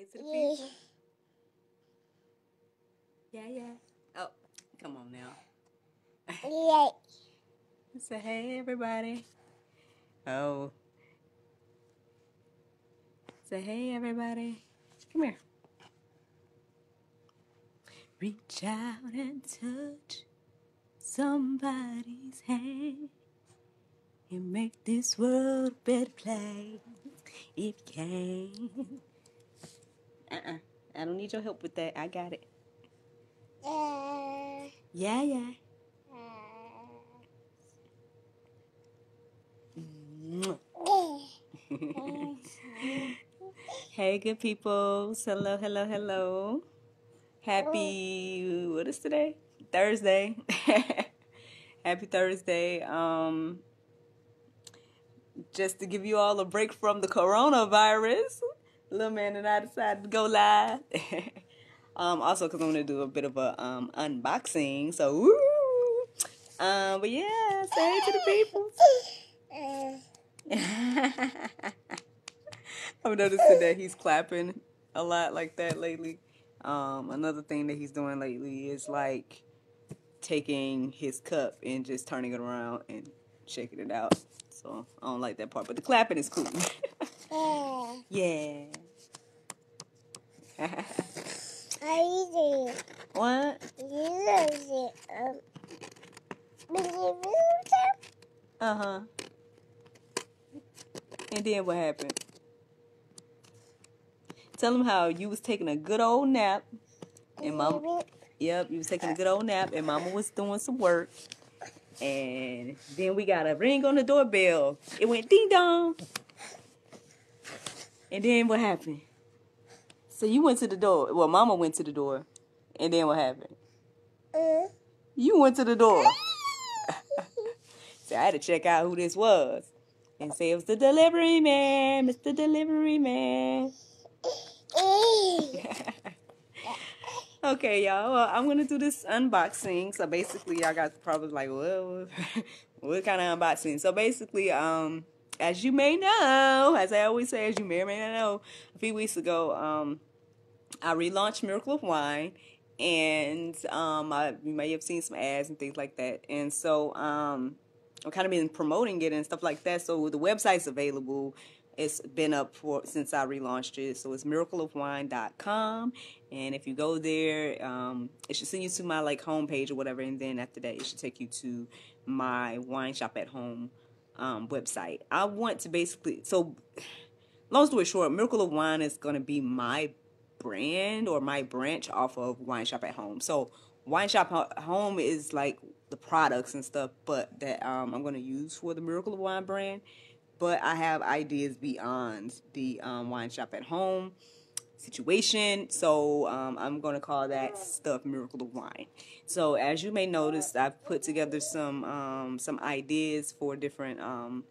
Say it to the people. Yeah, yeah. Oh, come on now. Yeah. Say hey, everybody. Oh. Say hey, everybody. Come here. Reach out and touch somebody's hand and make this world a better place if you can. Uh-uh. I don't need your help with that. I got it. Yeah, yeah. Uh, Hey, good people. Hello, hello, hello. Happy, what is today? Thursday. Happy Thursday. Um, just to give you all a break from the coronavirus, little man and I decided to go live. um, also, because I'm to do a bit of a um, unboxing. So, woo! Um, but yeah, say to the people. I'm noticing that he's clapping a lot like that lately. Um, another thing that he's doing lately is like taking his cup and just turning it around and shaking it out. So I don't like that part, but the clapping is cool. yeah. I eat it. what? You it. Um, you lose it? Uh huh. And then what happened? Tell him how you was taking a good old nap, and mom. Yep, you was taking a good old nap, and Mama was doing some work. And then we got a ring on the doorbell. It went ding dong. And then what happened? So you went to the door. Well, Mama went to the door. And then what happened? Uh, You went to the door. so I had to check out who this was. And say it was the delivery man, Mr. Delivery Man. okay, y'all. Well, I'm gonna do this unboxing. So basically, y'all got probably like, well, what kind of unboxing? So basically, um, as you may know, as I always say, as you may or may not know, a few weeks ago, um, I relaunched Miracle of Wine, and um, I, you may have seen some ads and things like that. And so, um, I've kind of been promoting it and stuff like that. So the website's available. It's been up for since I relaunched it. So it's miracleofwine.com. And if you go there, um, it should send you to my like homepage or whatever. And then after that, it should take you to my wine shop at home um, website. I want to basically so long story short, Miracle of Wine is gonna be my brand or my branch off of Wine Shop at Home. So Wine Shop at Home is like the products and stuff, but that um, I'm gonna use for the Miracle of Wine brand. But I have ideas beyond the um, Wine Shop at Home situation. So um, I'm gonna call that stuff Miracle of Wine. So as you may notice, I've put together some um, some ideas for different um,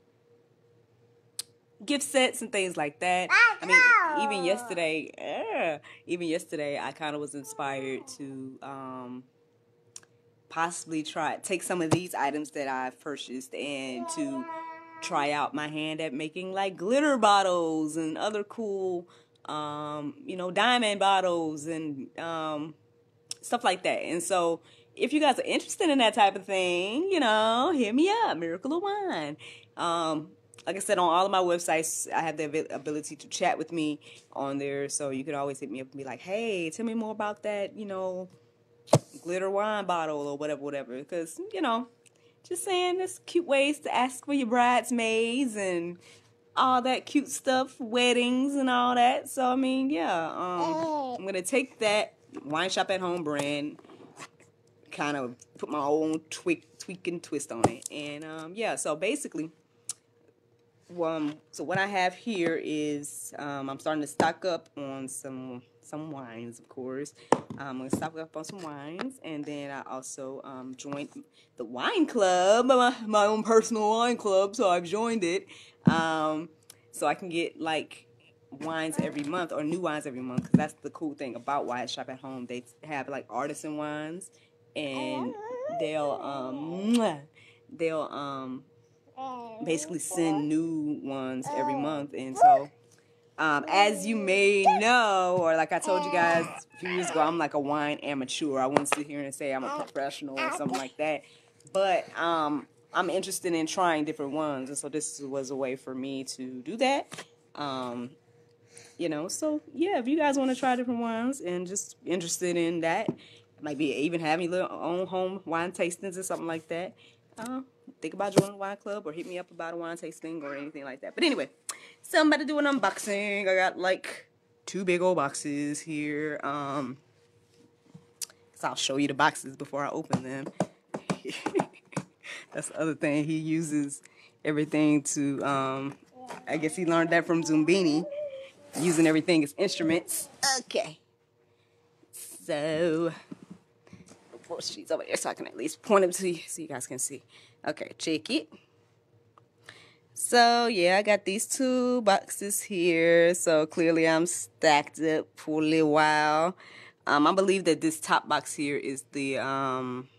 gift sets and things like that. I mean, even yesterday, eh, even yesterday, I kind of was inspired to um, possibly try take some of these items that I've purchased and to try out my hand at making like glitter bottles and other cool, um, you know, diamond bottles and um, stuff like that. And so, if you guys are interested in that type of thing, you know, hit me up, Miracle of Wine. Um, like I said, on all of my websites, I have the ability to chat with me on there. So you could always hit me up and be like, hey, tell me more about that, you know, glitter wine bottle or whatever, whatever. Because, you know, just saying there's cute ways to ask for your bridesmaids and all that cute stuff, weddings and all that. So, I mean, yeah, um, I'm going to take that Wine Shop at Home brand, kind of put my own tweak, tweak and twist on it. And, um, yeah, so basically, um, so what I have here is um, I'm starting to stock up on some some wines, of course. I'm gonna stock up on some wines, and then I also um, joined the wine club, my, my own personal wine club. So I've joined it, um, so I can get like wines every month or new wines every month. Cause that's the cool thing about Wine Shop at Home. They have like artisan wines, and they'll um they'll um basically send new ones every month and so Um, as you may know, or like I told you guys a few years ago, I'm like a wine amateur. I wouldn't sit here and say I'm a professional or something like that. But um, I'm interested in trying different ones, and so this was a way for me to do that. Um, you know, so yeah, if you guys want to try different wines and just interested in that, maybe even having your own home wine tastings or something like that. Uh, think about joining the wine club or hit me up about a wine tasting or anything like that. But anyway, so I'm about to do an unboxing. I got like two big old boxes here. Um, so I'll show you the boxes before I open them. That's the other thing. He uses everything to, um, I guess he learned that from Zumbini, using everything as instruments. Okay. So, four sheets over there so I can at least point them to you so you guys can see. Okay, check it. So yeah, I got these two boxes here. So clearly I'm stacked up for a little while. Um, I believe that this top box here is the um,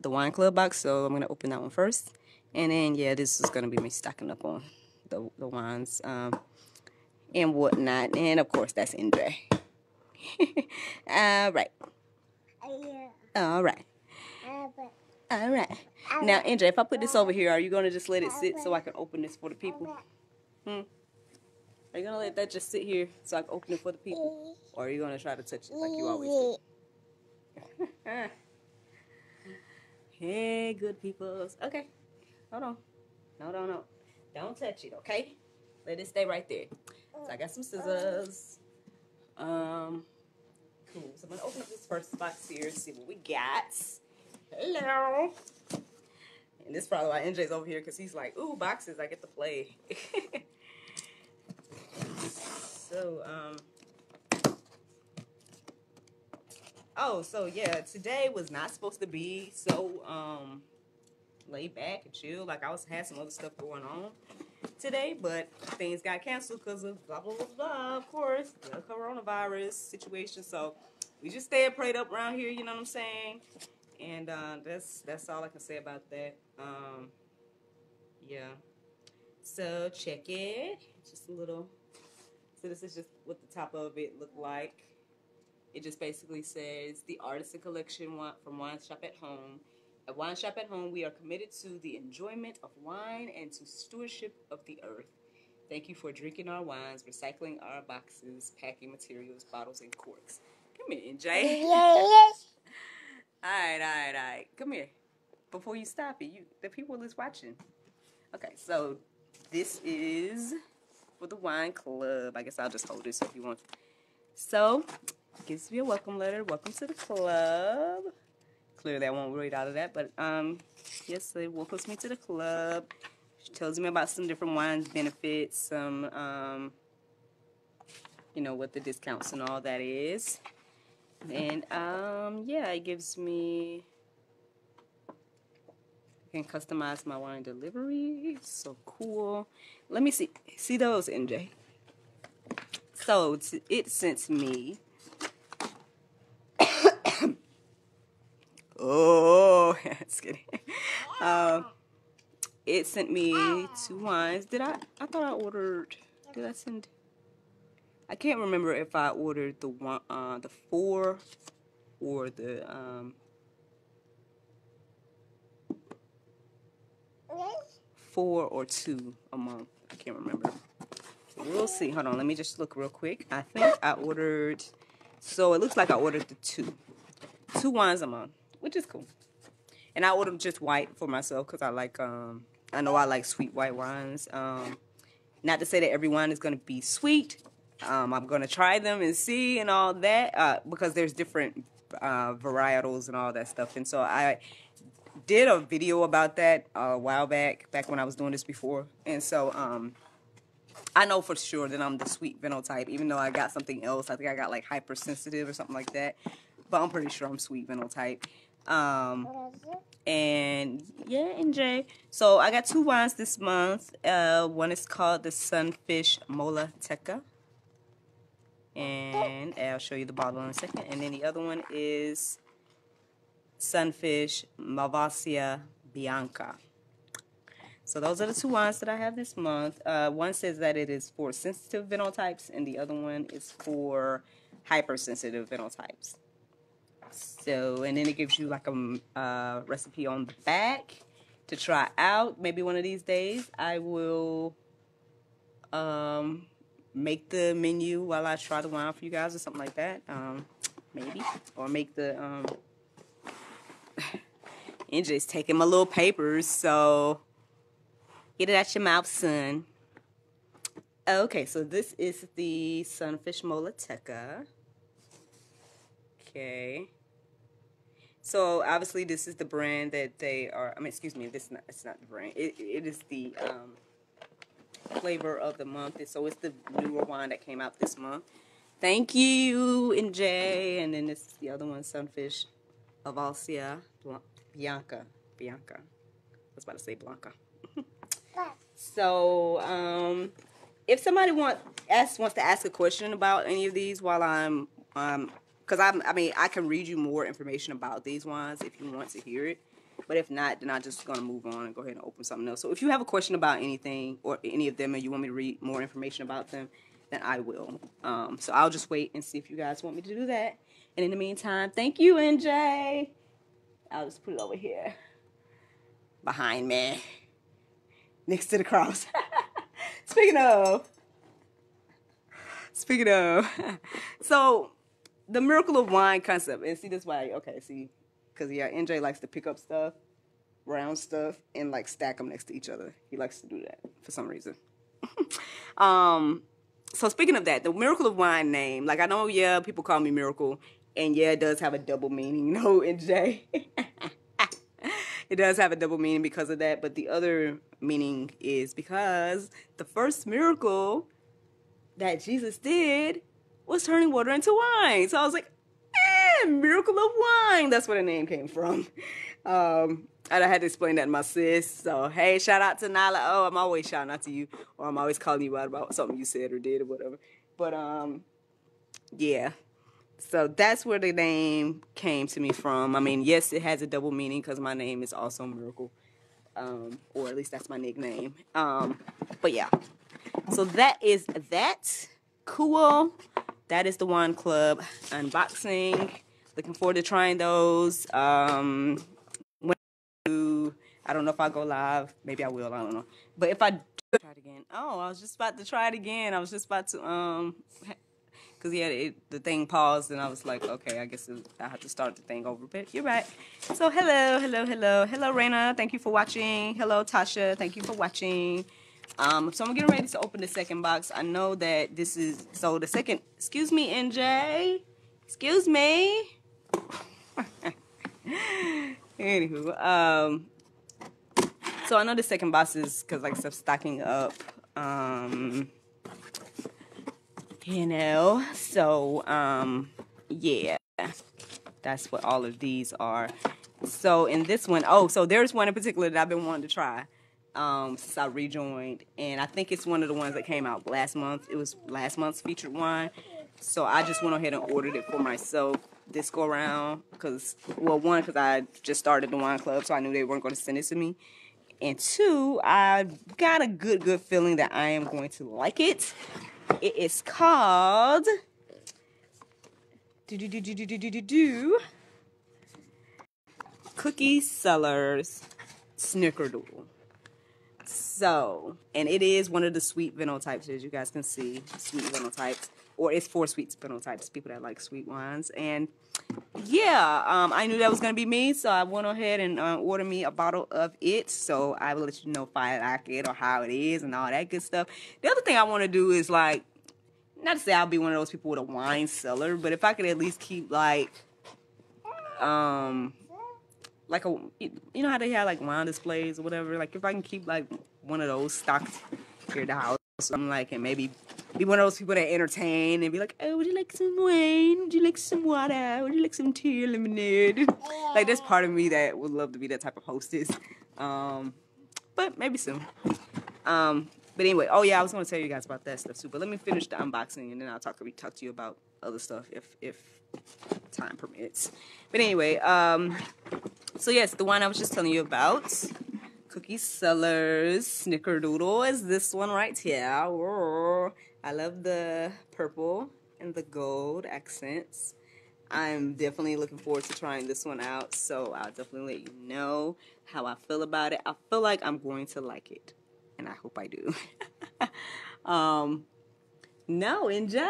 the wine club box. So I'm gonna open that one first, and then yeah, this is gonna be me stocking up on the the wines um, and whatnot. And of course that's Indre. All right. All right. All right. Now, Indra, if I put this over here, are you going to just let it sit so I can open this for the people? Hmm? Are you going to let that just sit here so I can open it for the people? Or are you going to try to touch it like you always do? hey, good peoples. Okay. Hold on. No, no, no. Don't touch it, okay? Let it stay right there. So I got some scissors. Um, cool. So I'm going to open up this first box here, and see what we got. Hello. And this is probably why NJ's over here because he's like, ooh, boxes, I get to play. so, um, oh, so yeah, today was not supposed to be so, um, laid back and chill. Like I was had some other stuff going on today, but things got canceled because of blah, blah, blah, blah, of course, the coronavirus situation. So we just stayed prayed up around here, you know what I'm saying? And uh, that's that's all I can say about that. Um, yeah. So check it. Just a little. So this is just what the top of it looked like. It just basically says the artisan collection from Wine Shop at Home. At Wine Shop at Home, we are committed to the enjoyment of wine and to stewardship of the earth. Thank you for drinking our wines, recycling our boxes, packing materials, bottles, and corks. Come in, Jay. All right, all right, all right. Come here. Before you stop it, you the people is watching. Okay, so this is for the wine club. I guess I'll just hold this if you want. So, gives me a welcome letter. Welcome to the club. Clearly, I won't read out of that, but um, yes, it welcomes me to the club. She tells me about some different wines benefits, some um, you know what the discounts and all that is. And um, yeah, it gives me. I can customize my wine delivery. So cool. Let me see. See those, NJ. So it sent me. oh, kidding. Um, it sent me two wines. Did I? I thought I ordered. Did I send? I can't remember if I ordered the one, uh, the four, or the um, four or two a month. I can't remember. So we'll see. Hold on, let me just look real quick. I think I ordered. So it looks like I ordered the two, two wines a month, which is cool. And I ordered just white for myself because I like um, I know I like sweet white wines. Um, not to say that every wine is going to be sweet, um, I'm going to try them and see and all that uh, because there's different uh, varietals and all that stuff. And so I did a video about that a while back, back when I was doing this before. And so um, I know for sure that I'm the sweet type, even though I got something else. I think I got like hypersensitive or something like that. But I'm pretty sure I'm sweet type. Um, and yeah, NJ. So I got two wines this month. Uh, one is called the Sunfish Mola Teca and I'll show you the bottle in a second. And then the other one is Sunfish Malvasia Bianca. So those are the two wines that I have this month. Uh, one says that it is for sensitive phenotypes, and the other one is for hypersensitive phenotypes. So, and then it gives you like a uh, recipe on the back to try out. Maybe one of these days I will um, make the menu while I try the wine for you guys or something like that. Um, maybe. Or make the. Um, NJ's taking my little papers, so get it out your mouth, son. Okay, so this is the Sunfish Moloteca. Okay. So obviously this is the brand that they are. I mean, excuse me. This is not. It's not the brand. It, it is the um, flavor of the month. So it's the newer wine that came out this month. Thank you, NJ. And then this is the other one, Sunfish of Bianca. Bianca. I was about to say Blanca. so um, if somebody want ask wants to ask a question about any of these while I'm um because I'm, I mean, I can read you more information about these wines if you want to hear it. But if not, then I'm just going to move on and go ahead and open something else. So if you have a question about anything or any of them and you want me to read more information about them, then I will. Um, so I'll just wait and see if you guys want me to do that. And in the meantime, thank you, NJ. I'll just put it over here behind me next to the cross. speaking of, speaking of, so the miracle of wine concept. And see, this why, okay, see, because yeah, NJ likes to pick up stuff, round stuff, and like stack them next to each other. He likes to do that for some reason. um, so speaking of that, the miracle of wine name, like I know, yeah, people call me miracle, and yeah, it does have a double meaning. No, NJ. it does have a double meaning because of that, but the other meaning is because the first miracle that Jesus did was turning water into wine. So I was like, miracle of wine. That's where the name came from. Um, and I had to explain that to my sis. So, hey, shout out to Nyla. Oh, I'm always shouting out to you, or I'm always calling you out about something you said or did or whatever. But, um, yeah. So that's where the name came to me from. I mean, yes, it has a double meaning because my name is also Miracle. Um, or at least that's my nickname. Um, but yeah. So that is that. Cool that is the Wine Club unboxing. Looking forward to trying those. Um, when I don't know if I'll go live. Maybe I will. I don't know. But if I do try it again. Oh, I was just about to try it again. I was just about to um, cause yeah, it, the thing paused, and I was like, okay, I guess it, I have to start the thing over. But you're right. So hello, hello, hello, hello, Raina. Thank you for watching. Hello, Tasha. Thank you for watching. Um, so I'm getting ready to open the second box. I know that this is, so the second, excuse me, NJ. Excuse me. Anywho, um, so I know the second box is because like stuff stacking up. Um, you know, so um, yeah, that's what all of these are. So in this one, oh, so there's one in particular that I've been wanting to try um, since I rejoined, and I think it's one of the ones that came out last month. It was last month's featured wine, so I just went ahead and ordered it for myself this go around because, well, one because I just started the wine club, so I knew they weren't going to send it to me, and two, I got a good good feeling that I am going to like it. It is called. Do do do do do do do do. Cookie Cellars Snickerdoodle. So, and it is one of the sweet phenotypes, as you guys can see, sweet phenotypes, or it's for sweet phenotypes, people that like sweet wines. And yeah, um, I knew that was gonna be me, so I went ahead and uh, ordered me a bottle of it. So I will let you know if I like it or how it is and all that good stuff. The other thing I want to do is like, not to say I'll be one of those people with a wine cellar, but if I could at least keep like, um, like a you know how they have like wine displays or whatever. Like if I can keep like one of those stocked here at the house, I'm like, and maybe be one of those people that entertain and be like, oh, would you like some wine? Would you like some water? Would you like some tea or lemonade? like there's part of me that would love to be that type of hostess. Um, but maybe soon. Um, but anyway, oh yeah, I was gonna tell you guys about that stuff too. But let me finish the unboxing and then I'll talk talk to you about other stuff if if time permits. But anyway, um, so yes, the wine I was just telling you about Cookie Cellars Snickerdoodle is this one right here. I love the purple and the gold accents. I'm definitely looking forward to trying this one out, so I'll definitely let you know how I feel about it. I feel like I'm going to like it, and I hope I do. um, no, NJ,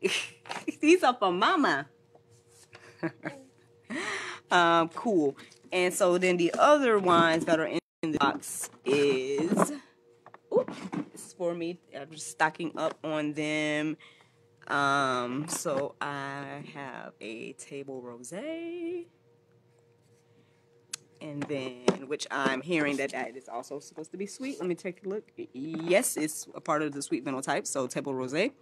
these are for Mama. um, cool. And so then the other ones that are in the box is for me. I'm just stocking up on them. Um, so I have a table rosé. And then, which I'm hearing that that is also supposed to be sweet. Let me take a look. Yes, it's a part of the sweet vinyl type. So table rosé.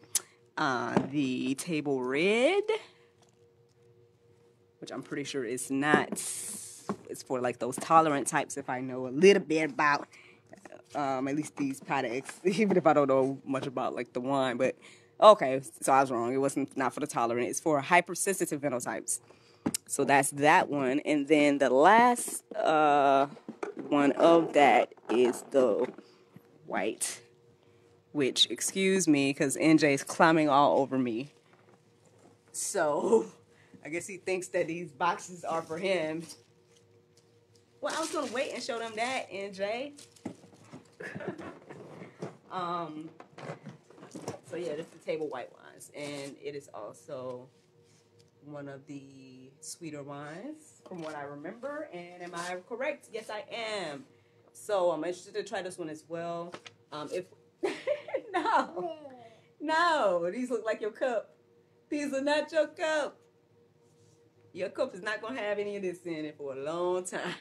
Uh, the table red, which I'm pretty sure is not. It's for like those tolerant types. If I know a little bit about, um, at least these products, even if I don't know much about like the wine, but Okay, so I was wrong. It wasn't not for the tolerant. It's for hypersensitive phenotypes. So that's that one. And then the last uh, one of that is the white, which, excuse me, because NJ is climbing all over me. So I guess he thinks that these boxes are for him. Well, I was going to wait and show them that, NJ. um, so yeah, this is the table white wines, and it is also one of the sweeter wines from what I remember. And am I correct? Yes, I am. So I'm interested to try this one as well. Um, if no, no, these look like your cup. These are not your cup. Your cup is not gonna have any of this in it for a long time.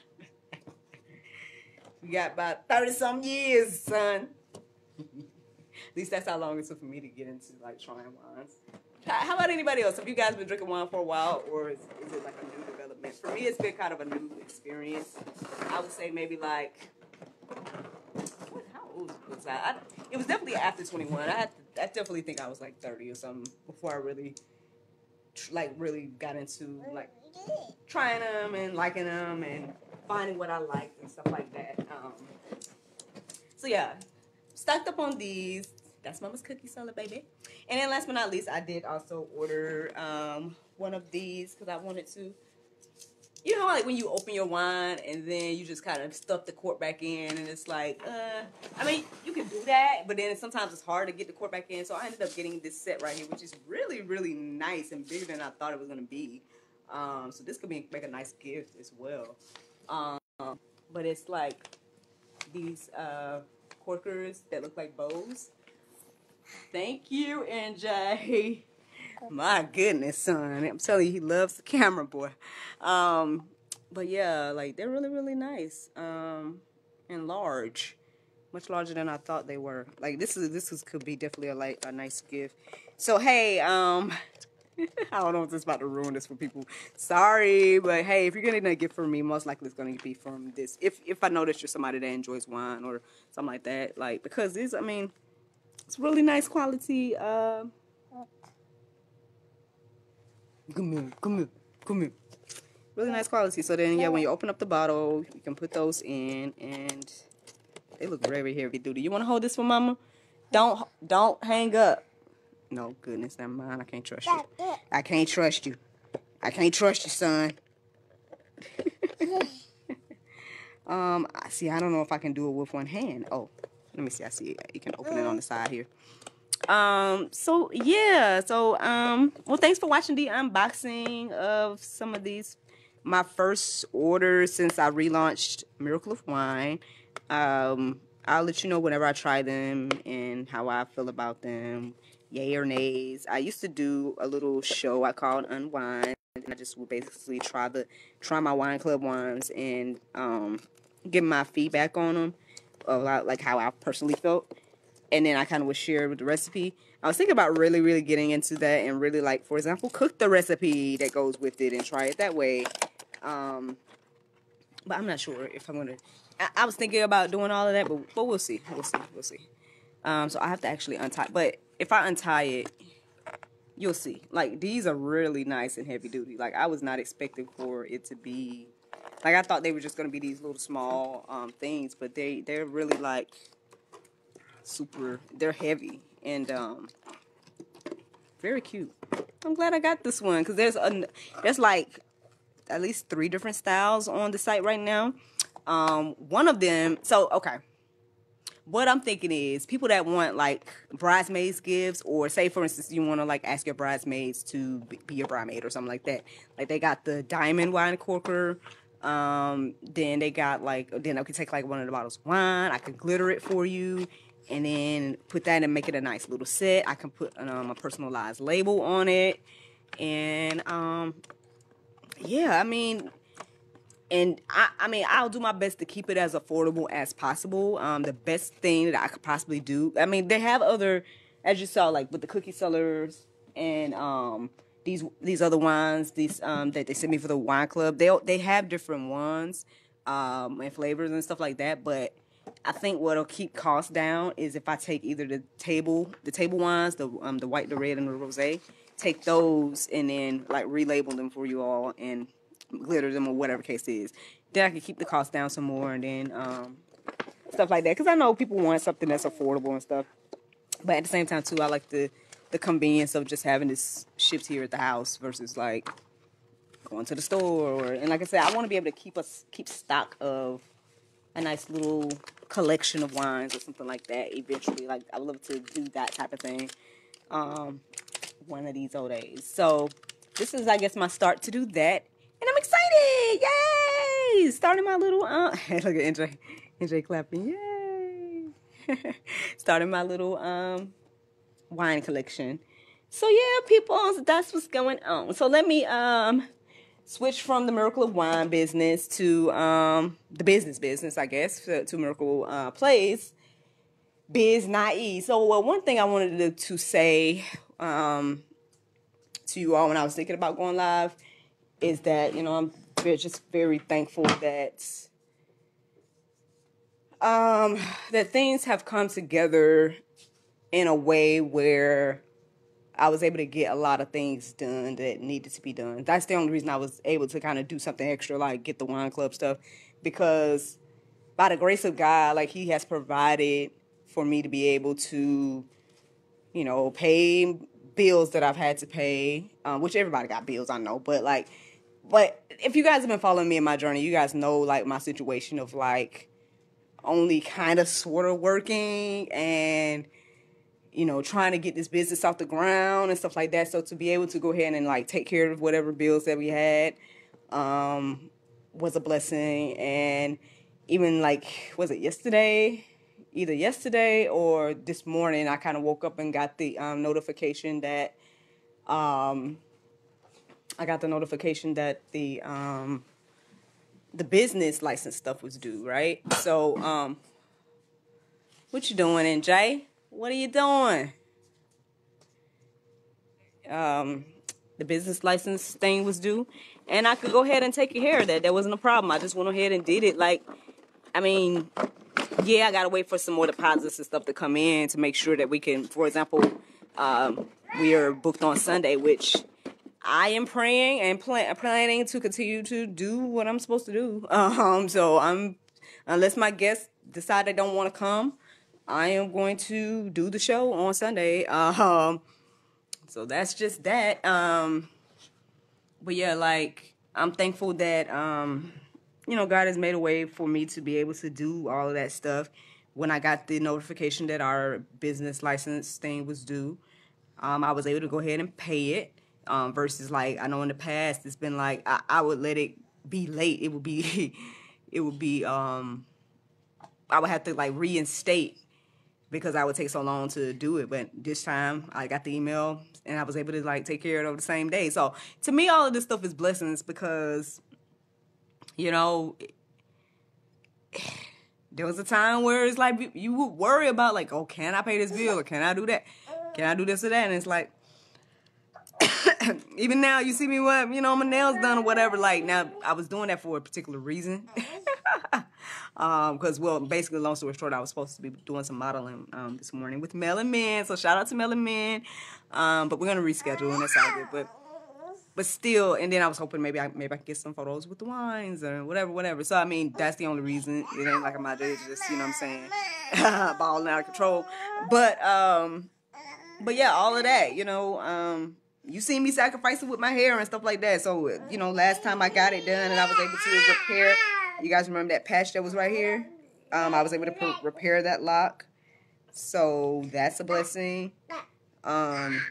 We got about thirty some years, son. At least that's how long it took for me to get into like trying wines. How about anybody else? Have you guys been drinking wine for a while, or is, is it like a new development? For me, it's been kind of a new experience. I would say maybe like what, how old was I? I? It was definitely after 21. I had to, I definitely think I was like 30 or something before I really like really got into like trying them and liking them and finding what I liked and stuff like that. Um, so yeah, stocked up on these that's Mama's cookie salad, baby. And then last but not least, I did also order um, one of these because I wanted to. You know, like when you open your wine and then you just kind of stuff the cork back in, and it's like, uh, I mean, you can do that, but then sometimes it's hard to get the cork back in. So I ended up getting this set right here, which is really, really nice and bigger than I thought it was gonna be. Um, so this could be make a nice gift as well. Um, but it's like these uh, corkers that look like bows. Thank you, NJ. My goodness, son. I'm telling you, he loves the camera, boy. Um, but yeah, like they're really, really nice. Um, and large. Much larger than I thought they were. Like this is this is could be definitely a like a nice gift. So hey, um I don't know if this is about to ruin this for people. Sorry, but hey, if you're getting a gift from me, most likely it's gonna be from this. If if I know that you're somebody that enjoys wine or something like that, like because this, I mean, it's really nice quality. Uh, come here, come here, come here. Really nice quality. So then, yeah, when you open up the bottle, you can put those in, and they look very heavy duty. You want to hold this for Mama? Don't don't hang up. No goodness, never mind. I can't trust you. I can't trust you. I can't trust you, son. um, I see, I don't know if I can do it with one hand. Oh, let me see. I see you can open it on the side here. Um, so yeah, so um, well, thanks for watching the unboxing of some of these. My first order since I relaunched Miracle of Wine. Um, I'll let you know whenever I try them and how I feel about them, yay or nays. I used to do a little show I called Unwind. And I just would basically try the try my wine club wines and um, give my feedback on them about like how I personally felt. And then I kind of would share with the recipe. I was thinking about really, really getting into that and really like, for example, cook the recipe that goes with it and try it that way. Um, but I'm not sure if I'm gonna. I, I, was thinking about doing all of that, but but we'll see. We'll see. We'll see. Um, so I have to actually untie. But if I untie it, you'll see. Like these are really nice and heavy duty. Like I was not expecting for it to be Like I thought they were just gonna be these little small um, things, but they they're really like super. They're heavy and um, very cute. I'm glad I got this one because there's a there's like at least three different styles on the site right now. Um, one of them. So okay what I'm thinking is people that want like bridesmaids gifts, or say for instance you want to like ask your bridesmaids to be your bridesmaid or something like that. Like they got the diamond wine corker. Um, then they got like then I could take like one of the bottles of wine. I could glitter it for you, and then put that and make it a nice little set. I can put um, a personalized label on it, and um, yeah, I mean and I, I mean, I'll do my best to keep it as affordable as possible. Um, the best thing that I could possibly do. I mean, they have other, as you saw, like with the Cookie Cellars and um these these other wines, these um that they sent me for the wine club. They they have different ones, um, and flavors and stuff like that. But I think what'll keep costs down is if I take either the table the table wines, the um the white, the red, and the rosé, take those and then like relabel them for you all and glitter them or whatever case is. Then I can keep the cost down some more and then um, stuff like that. Because I know people want something that's affordable and stuff. But at the same time too, I like the the convenience of just having this shipped here at the house versus like going to the store or and like I said, I want to be able to keep us keep stock of a nice little collection of wines or something like that eventually. Like I love to do that type of thing. Um, one of these old days. So this is I guess my start to do that and I'm excited. Yay! Starting my little uh look at NJ. NJ clapping. Yay! Starting my little um wine collection. So yeah, people, that's what's going on. So let me um switch from the Miracle of Wine business to um the business business, I guess, to, to Miracle uh, Biz Naive. So well, one thing I wanted to, to say um to you all when I was thinking about going live is that you know I'm just very thankful that um, that things have come together in a way where I was able to get a lot of things done that needed to be done. That's the only reason I was able to kind of do something extra, like get the wine club stuff, because by the grace of God, like He has provided for me to be able to, you know, pay bills that I've had to pay, um, which everybody got bills, I know, but like but if you guys have been following me in my journey, you guys know like my situation of like only kind of sort of working and you know trying to get this business off the ground and stuff like that. So to be able to go ahead and like take care of whatever bills that we had um, was a blessing. And even like was it yesterday? Either yesterday or this morning, I kind of woke up and got the um, notification that um, I got the notification that the um, the business license stuff was due, right? So, um, what you doing, NJ? What are you doing? Um, the business license thing was due, and I could go ahead and take care of that. That wasn't a problem. I just went ahead and did it. Like, I mean, yeah, I gotta wait for some more deposits and stuff to come in to make sure that we can. For example, um, we are booked on Sunday, which I am praying and plan- planning to continue to do what I'm supposed to do. Um, so I'm, unless my guests decide they don't want to come, I am going to do the show on Sunday. Um, so that's just that. Um, but yeah, like I'm thankful that um, you know God has made a way for me to be able to do all of that stuff. When I got the notification that our business license thing was due, um, I was able to go ahead and pay it um, versus like I know in the past it's been like I, I would let it be late. It would be it would be um I would have to like reinstate because I would take so long to do it. But this time I got the email and I was able to like take care of it the same day. So to me, all of this stuff is blessings because you know there was a time where it's like you would worry about like, oh, can I pay this bill or can I do that? Can I do this or that? And it's like even now you see me what you know my nails done or whatever like now i was doing that for a particular reason um because well basically long story short i was supposed to be doing some modeling um this morning with melon men so shout out to melon men um but we're gonna reschedule and that's all good but but still, and then I was hoping maybe I maybe I could get some photos with the wines or whatever, whatever. So I mean, that's the only reason. It ain't like I'm just you know what I'm saying, balling out of control. But um, but yeah, all of that, you know, um, you see me sacrificing with my hair and stuff like that. So you know, last time I got it done and I was able to repair. You guys remember that patch that was right here? Um, I was able to repair that lock. So that's a blessing. Um,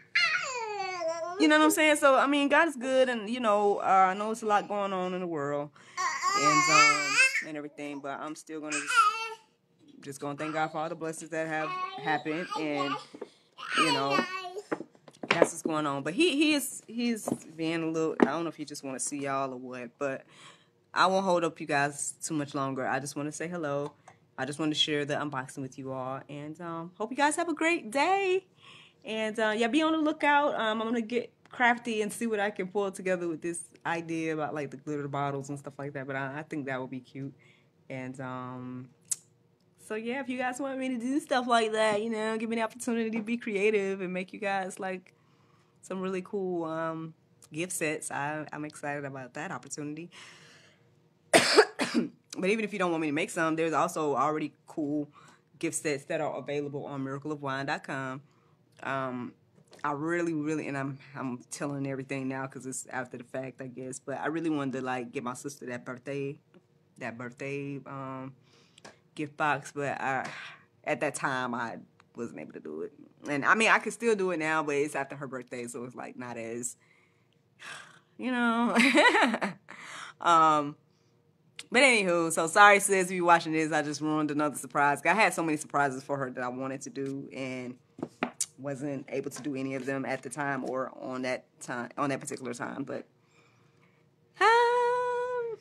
you know what I'm saying? So I mean, God is good, and you know, uh, I know it's a lot going on in the world, and um, and everything, but I'm still gonna just, just gonna thank God for all the blessings that have happened, and you know, that's what's going on. But he he is he's being a little. I don't know if he just want to see y'all or what, but I won't hold up you guys too much longer. I just want to say hello. I just want to share the unboxing with you all, and um, hope you guys have a great day. And uh, yeah, be on the lookout. Um, I'm gonna get crafty and see what I can pull together with this idea about like the glitter bottles and stuff like that. But I, I think that would be cute. And um, so yeah, if you guys want me to do stuff like that, you know, give me the opportunity to be creative and make you guys like some really cool um, gift sets. I, I'm excited about that opportunity. but even if you don't want me to make some, there's also already cool gift sets that are available on miracleofwine.com. Um, I really, really, and I'm I'm telling everything now because it's after the fact, I guess. But I really wanted to like get my sister that birthday, that birthday um, gift box. But I, at that time, I wasn't able to do it. And I mean, I could still do it now, but it's after her birthday, so it's like not as, you know. um, but anywho, so sorry sis if you're watching this. I just ruined another surprise. I had so many surprises for her that I wanted to do, and wasn't able to do any of them at the time or on that time on that particular time. But um,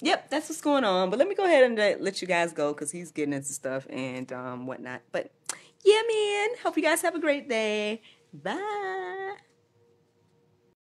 yep, that's what's going on. But let me go ahead and let you guys go because he's getting into stuff and um, whatnot. But yeah, man. Hope you guys have a great day. Bye.